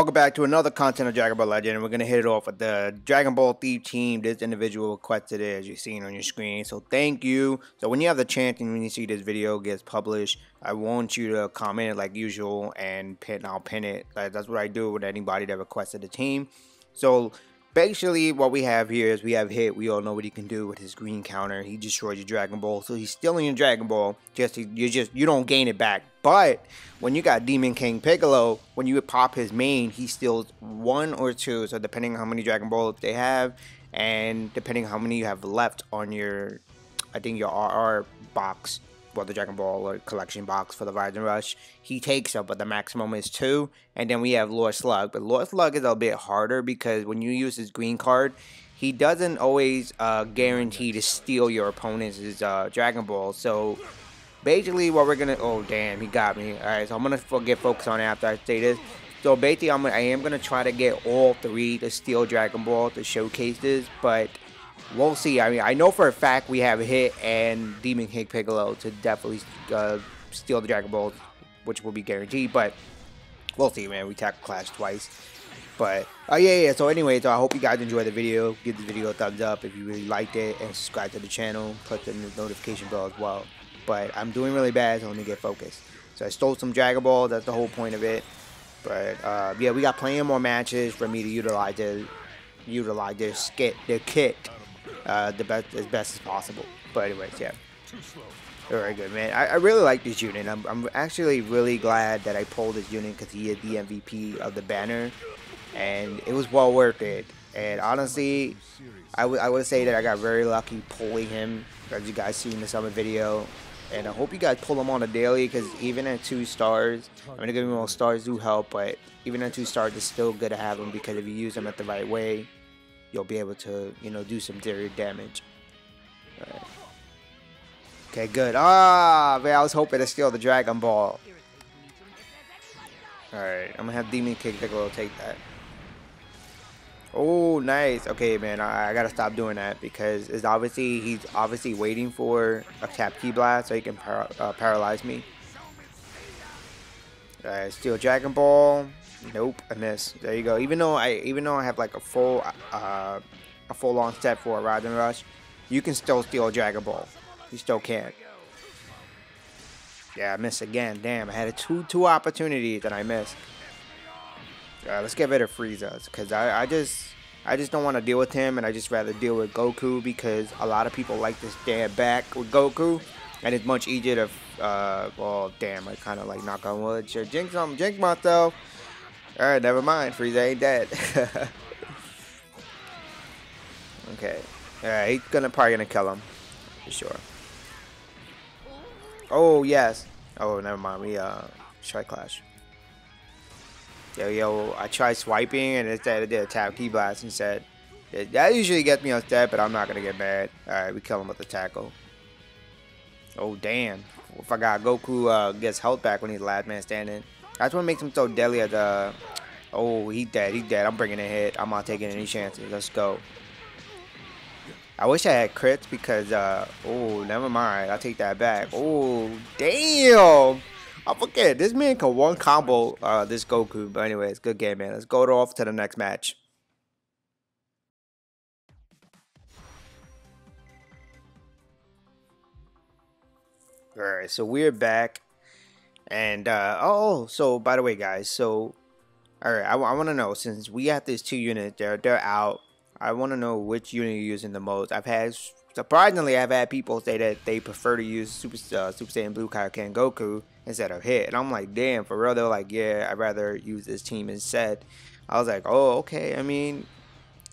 Welcome back to another content of Dragon Ball Legend, we're gonna hit it off with the Dragon Ball Thief team. This individual requested it, as you're seeing on your screen. So thank you. So when you have the chance and when you see this video gets published, I want you to comment it like usual and pin. I'll pin it. That's what I do with anybody that requested the team. So basically what we have here is we have hit. We all know what he can do with his green counter. He destroys your dragon ball so he's stealing your dragon ball. Just you just you don't gain it back. But when you got demon king piccolo when you pop his main he steals one or two. So depending on how many dragon balls they have and depending on how many you have left on your i think your rr box well, the Dragon Ball or collection box for the Rising Rush. He takes it, but the maximum is two. And then we have Lord Slug. But Lord Slug is a bit harder because when you use his green card, he doesn't always uh, guarantee to steal your opponent's uh, Dragon Ball. So basically what we're going to... Oh, damn, he got me. All right, so I'm going to get focused on after I say this. So basically, I'm, I am going to try to get all three to steal Dragon Ball to showcase this. But we'll see. I mean, I know for a fact we have Hit and Demon King Piccolo to definitely uh, steal the Dragon Balls, which will be guaranteed. But we'll see, man. We tackled Clash twice. But, oh, uh, yeah, yeah. So, anyway, so I hope you guys enjoyed the video. Give the video a thumbs up if you really liked it. And subscribe to the channel. Click the notification bell as well. But I'm doing really bad, so let me get focused. So, I stole some Dragon Balls. That's the whole point of it. But, uh, yeah, we got plenty more matches for me to utilize this, utilize this skit, the kit uh, the best as best as possible. But anyways, yeah. Very good, man. I, I really like this unit. I'm, I'm actually really glad that I pulled this unit because he is the MVP of the banner. And it was well worth it. And honestly, I, I would say that I got very lucky pulling him. As you guys see in the summer video. And I hope you guys pull him on a daily because even at two stars, I'm going to give him all stars do help. But even at two stars, it's still good to have him because if you use him at the right way, you'll be able to, you know, do some serious damage. Right. Okay, good. Ah, man, I was hoping to steal the Dragon Ball. Alright, I'm gonna have Demon Kick King Piccolo take that. Oh, nice. Okay, man, I, I, gotta stop doing that because it's obviously he's obviously waiting for a tap ki blast so he can par uh, paralyze me. Alright, steal Dragon Ball. Nope, I miss. There you go. Even though I even though I have like a full uh, a full on set for a Rising Rush, you can still steal a Dragon Ball. You still can't. Yeah, I missed again. Damn, I had a two two opportunities that I missed. Uh, let's get rid of Frieza because I, I just I just don't want to deal with him and I just rather deal with Goku because a lot of people like to stand back with Goku and it's much easier to uh well damn I kind of like knock on wood sure jinx um jinx myself Alright, never mind. Frieza ain't dead. okay. Alright, he's gonna probably gonna kill him. For sure. Oh, yes. Oh, never mind. We, uh, try Clash. Yo, yo, I tried swiping and instead it did a tap ki blast instead. That usually gets me on upset, but I'm not gonna get mad. Alright, we kill him with the tackle. Oh, damn. If I got Goku uh, gets health back when he's last man standing. That's what makes him so deadly at the... Oh, he dead. He dead. I'm bringing a hit. I'm not taking any chances. Let's go. I wish I had crits because, uh, oh, never mind. I'll take that back. Oh, damn. I forget. This man can one combo uh, this Goku. But anyways, good game, man. Let's go off to the next match. Alright, so we're back. And uh, oh, so by the way, guys, so all right, I, I want to know since we have these two units, they're they're out. I want to know which unit you're using the most. I've had surprisingly, I've had people say that they prefer to use Super uh, Super Saiyan Blue Kaioken Goku instead of Hit, and I'm like, damn, for real. They're like, yeah, I'd rather use this team instead. I was like, oh, okay. I mean,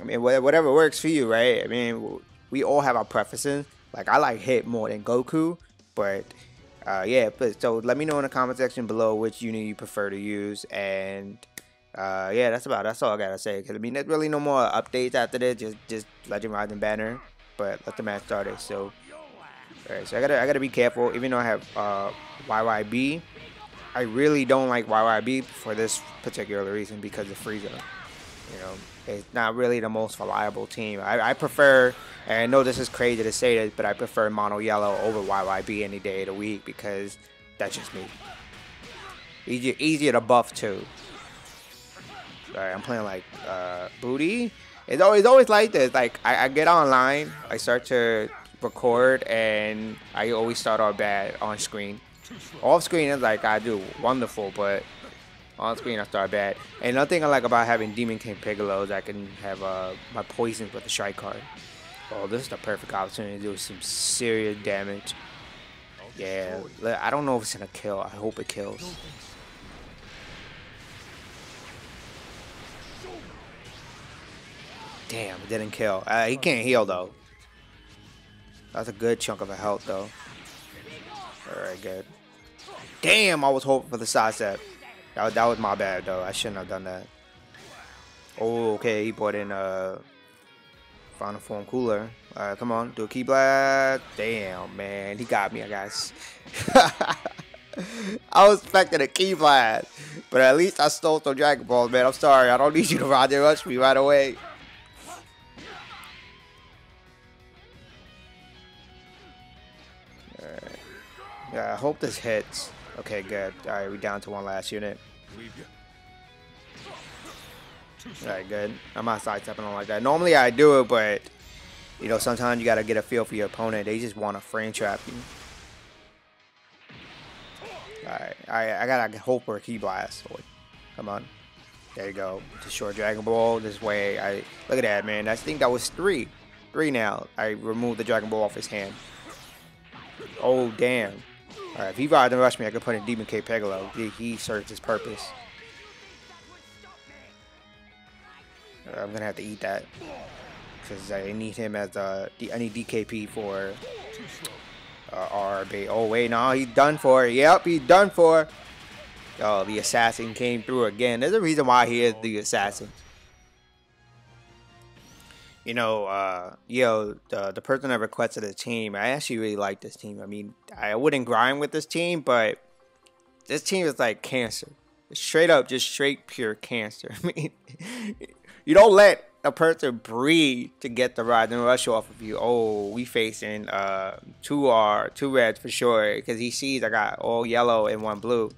I mean, whatever works for you, right? I mean, we all have our preferences. Like, I like Hit more than Goku, but uh, yeah, but so let me know in the comment section below which unit you prefer to use, and uh, yeah, that's about that's all I gotta say. Cause I mean, there's really no more updates after this. Just just Legend Rising Banner, but let the match start it. So, alright, so I gotta I gotta be careful. Even though I have uh, YYB, I really don't like YYB for this particular reason because of Frieza. You know, it's not really the most reliable team. I, I prefer, and I know this is crazy to say this, but I prefer Mono Yellow over YYB any day of the week because that's just me. Easier, easier to buff too. Alright, I'm playing like uh, booty. It's always always like this. Like I, I get online, I start to record, and I always start off bad on screen. Off screen is like I do wonderful, but on screen I start bad. And another thing I like about having Demon King Piccolo is I can have uh, my poisons with the strike card. Oh, this is the perfect opportunity to do some serious damage. Yeah, I don't know if it's gonna kill. I hope it kills. Damn, it didn't kill. Uh, he can't heal though. That's a good chunk of a health though. Alright, good. Damn, I was hoping for the side step. That, that was my bad though. I shouldn't have done that. Oh, okay, he brought in uh Final Form Cooler. Come on, do a ki blast. Damn, man, he got me, I guess. I was expecting a ki blast, but at least I stole some Dragon Balls, man. I'm sorry, I don't need you to ride and rush me right away. Yeah, I hope this hits. Okay, good. Alright, we down to one last unit. Alright, good. I'm not sidestepping on like that. Normally I do it, but you know, sometimes you gotta get a feel for your opponent. They just want to frame trap you. Alright, I I gotta hope for a ki blast. Come on. There you go. Destroy Dragon Ball. This way I look at that man. I think that was three. Three now. I removed the Dragon Ball off his hand. Oh damn. Alright, if he rides and rush me, I can put in Demon King Piccolo. He, serves his purpose. Uh, I'm gonna have to eat that. Because I need him as a, I need DKP for uh, RB. Oh wait, no, he's done for. Yep, he's done for. Oh, the assassin came through again. There's a reason why he is the assassin you know, uh, yo, the the person that requested the team, I actually really like this team. I mean, I wouldn't grind with this team, but this team is like cancer. Straight up, just straight pure cancer. I mean, you don't let a person breathe to get the ride and rush off of you. Oh, we facing uh, two R, two reds for sure, because he sees I got all yellow and one blue.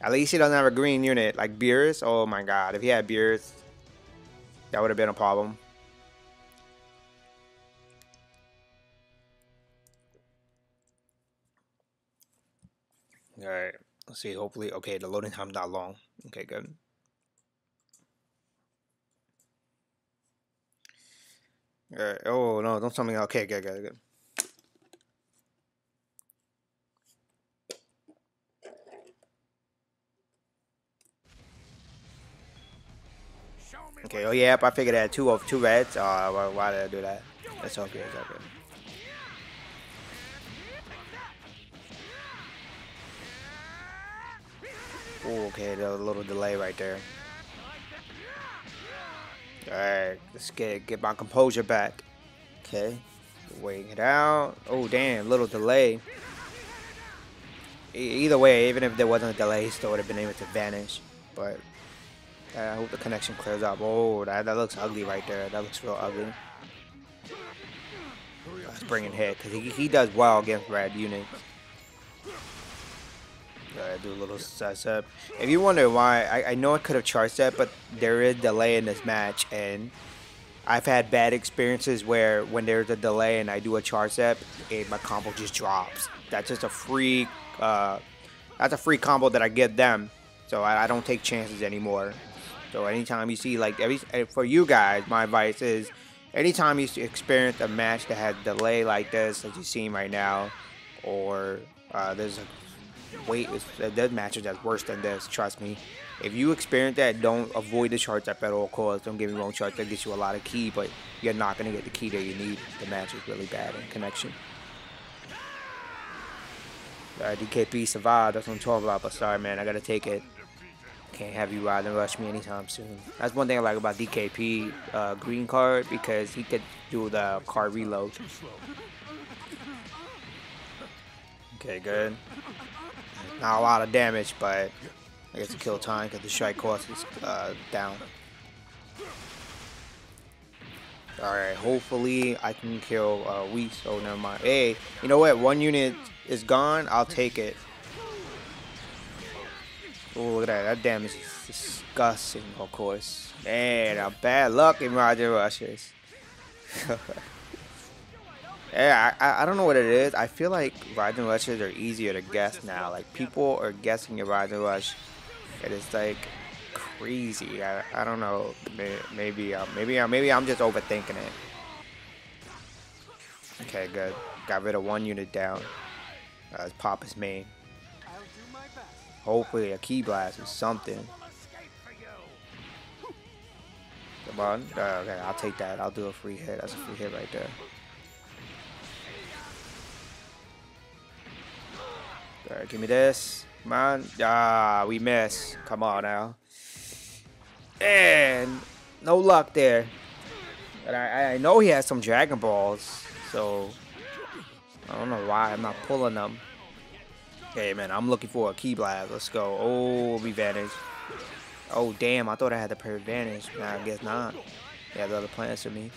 At least he doesn't have a green unit like Beerus. Oh my god, if he had Beerus, that would have been a problem. Alright, let's see. Hopefully, okay, the loading time's not long. Okay, good. Alright, oh no, don't tell me. Okay, good, good, good. Okay, oh yeah, I figured I had two of two reds. Uh, why, why did I do that? That's okay, it's good. Ooh, okay, a little delay right there. Alright, let's get get my composure back. Okay. Waiting it out. Oh damn, little delay. E either way, even if there wasn't a delay, he still would have been able to vanish. But I hope the connection clears up. Oh, that, that looks ugly right there. That looks real ugly. Let's bring in hit, because he, he does well against red units. Gotta do a little setup. If you wonder why, I, I know I could have charged that, but there is delay in this match, and I've had bad experiences where when there's a delay and I do a charge step, it, my combo just drops. That's just a free, uh, that's a free combo that I give them, so I, I don't take chances anymore. So anytime you see like every eh, for you guys, my advice is anytime you experience a match that has delay like this, as you see right now, or uh, there's a wait, there's matches that's worse than this. Trust me. If you experience that, don't avoid the charge up at all costs. Don't get me wrong, charts that gets you a lot of ki, but you're not gonna get the ki that you need. The match is really bad in connection. Uh, DKP survived. That's what I'm talking about. But sorry, man, I gotta take it. Can't have you ride and rush me anytime soon. That's one thing I like about DKP uh, green card because he could do the card reload. Okay, good. Not a lot of damage, but I guess to kill time because the strike cost is uh, down. Alright, hopefully I can kill uh, Whis. Oh, never mind. Hey, you know what? One unit is gone. I'll take it. Oh, look at that. That damage is disgusting, of course. Man, I'm bad luck in Rising Rushes. yeah, I, I don't know what it is. I feel like Rising Rushes are easier to guess now. Like, people are guessing your Rising Rush. It is like crazy. I, I don't know. Maybe uh, maybe uh, maybe I'm just overthinking it. Okay, good. Got rid of one unit down. Uh, let's pop his main. Hopefully a ki blast or something. Come on. Uh, okay, I'll take that. I'll do a free hit. That's a free hit right there. Alright, give me this. Come on. Ah, we miss. Come on now. And no luck there. But I, I know he has some Dragon Balls. So, I don't know why I'm not pulling them. Okay, man, I'm looking for a ki blast. Let's go. Oh, we vanished. Oh, damn, I thought I had the perfect advantage. Nah, I guess not. Yeah, the other plans for me.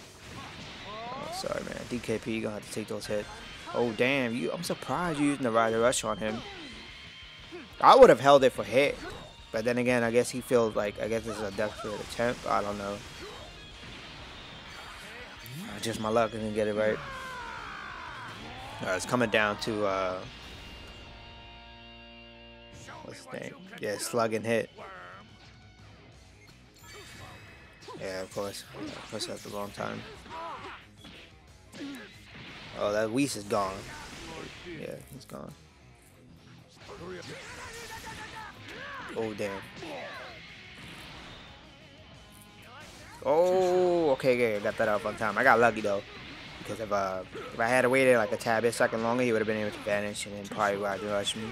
Oh, sorry, man. DKP gonna have to take those hits. Oh, damn, you! I'm surprised you using the Rising Rush on him. I would have held it for hit. But then again, I guess he feels like, I guess this is a desperate attempt. I don't know. Just my luck, I didn't get it right. It's coming down to, uh, his name? Yeah, slug and hit. Yeah, of course. Of course, that's a long time. Oh, that Whis is gone. Yeah, he's gone. Oh, damn. Oh, okay, okay, got that off on time. I got lucky though, because if uh, if I had waited like a tad bit second longer, he would have been able to vanish and then probably would rush me.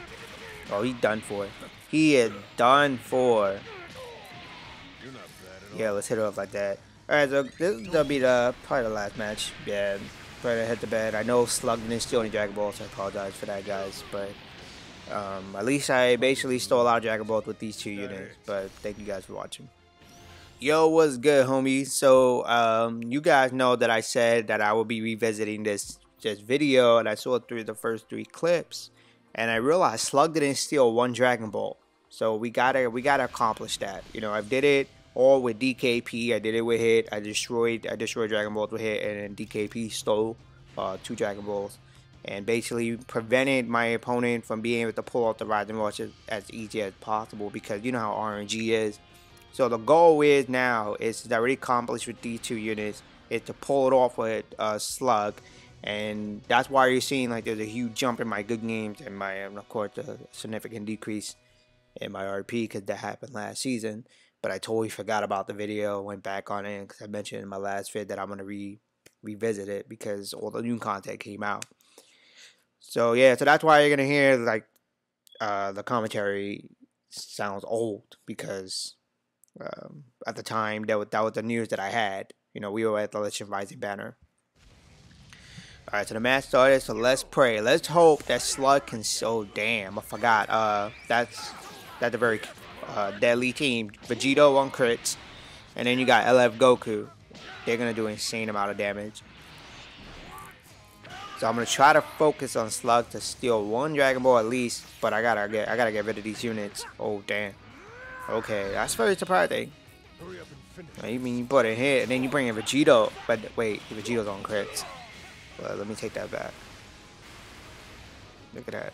Oh, he done for. He is done for. Yeah, let's hit it off like that. Alright, so this will be the probably the last match. Yeah, probably hit the bed. I know Slug didn't steal any Dragon Balls, so I apologize for that, guys. But um, at least I basically stole a lot of Dragon Balls with these two units. But thank you guys for watching. Yo, what's good, homie? So, um, you guys know that I said that I will be revisiting this this video, and I saw through the first three clips, and I realized Slug didn't steal one Dragon Ball. So we gotta we gotta accomplish that. You know, I did it all with DKP. I did it with Hit. I destroyed I destroyed Dragon Balls with Hit, and then DKP stole uh, two Dragon Balls and basically prevented my opponent from being able to pull off the Rising Rush as, as easy as possible because you know how RNG is. So the goal is now is already accomplished with these two units is to pull it off with a Slug and that's why you're seeing like there's a huge jump in my good games and my and of course a significant decrease in my RP because that happened last season but I totally forgot about the video went back on it because I mentioned in my last vid that I'm gonna re revisit it because all the new content came out so yeah, so that's why you're gonna hear like uh, the commentary sounds old because um, at the time that was, that was the news that I had. You know, we were at the Legend Rising banner. All right, so the match started. So let's pray. Let's hope that Slug can. Oh damn, I forgot. Uh, that's that's a very uh, deadly team. Vegito on crits, and then you got LF Goku. They're gonna do insane amount of damage. So I'm gonna try to focus on Slug to steal one Dragon Ball at least, but I gotta get I gotta get rid of these units. Oh damn. Okay, that's very surprising. You mean you put a hit and then you bring in Vegito, but wait, Vegito's on crits. Well, let me take that back. Look at that.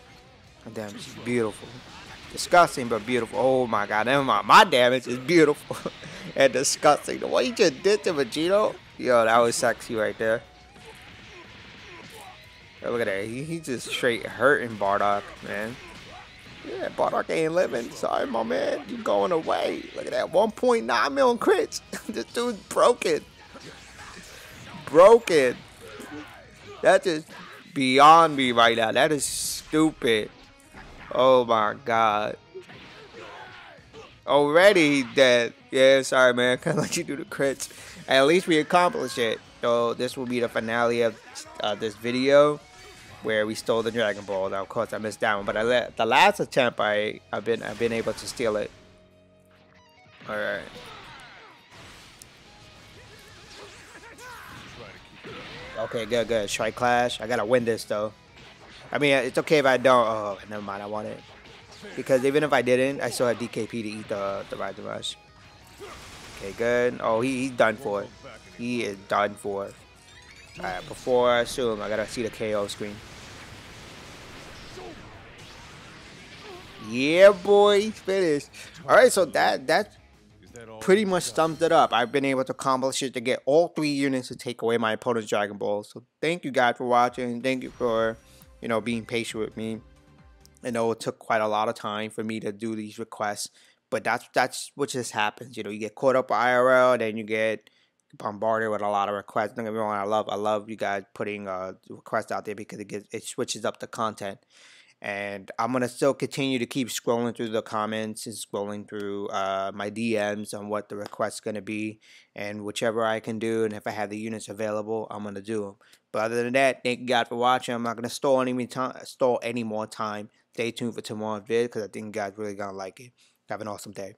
Damn, beautiful. Disgusting, but beautiful. Oh my god, never mind. My damage is beautiful and disgusting. The way you just did to Vegito, yo, that was sexy right there. Oh, look at that. He, he just straight hurting Bardock, man. Yeah, Bardock ain't living. Sorry, my man. You going away. Look at that. 1.9 million crits. this dude's broken. Broken. That is beyond me right now. That is stupid. Oh my god. Already dead. Yeah, sorry man. Can't let you do the crits. At least we accomplished it. So this will be the finale of uh, this video where we stole the Dragon Ball. Now, of course, I missed that one, but I let the last attempt, I I've been I've been able to steal it. All right. Okay, good, good. Strike Clash. I gotta win this though. I mean, it's okay if I don't. Oh, never mind. I want it. because even if I didn't, I still have DKP to eat the the Rising Rush. Okay, good. Oh, he, he's done for. He is done for. Alright, before I assume, I gotta see the KO screen. Yeah, boy, he's finished. Alright, so that that pretty much sums it up. I've been able to accomplish it to get all three units to take away my opponent's Dragon Ball. So thank you guys for watching. Thank you for, you know, being patient with me. I know it took quite a lot of time for me to do these requests, but that's that's what just happens. You know, you get caught up with IRL, then you get bombarded with a lot of requests. Don't get me wrong, I love I love you guys putting uh requests out there because it gets it switches up the content. And I'm gonna still continue to keep scrolling through the comments and scrolling through uh, my DMs on what the request's gonna be, and whichever I can do, and if I have the units available, I'm gonna do them. But other than that, thank you guys for watching. I'm not gonna stall any time, stall any more time. Stay tuned for tomorrow's vid because I think you guys really gonna like it. Have an awesome day.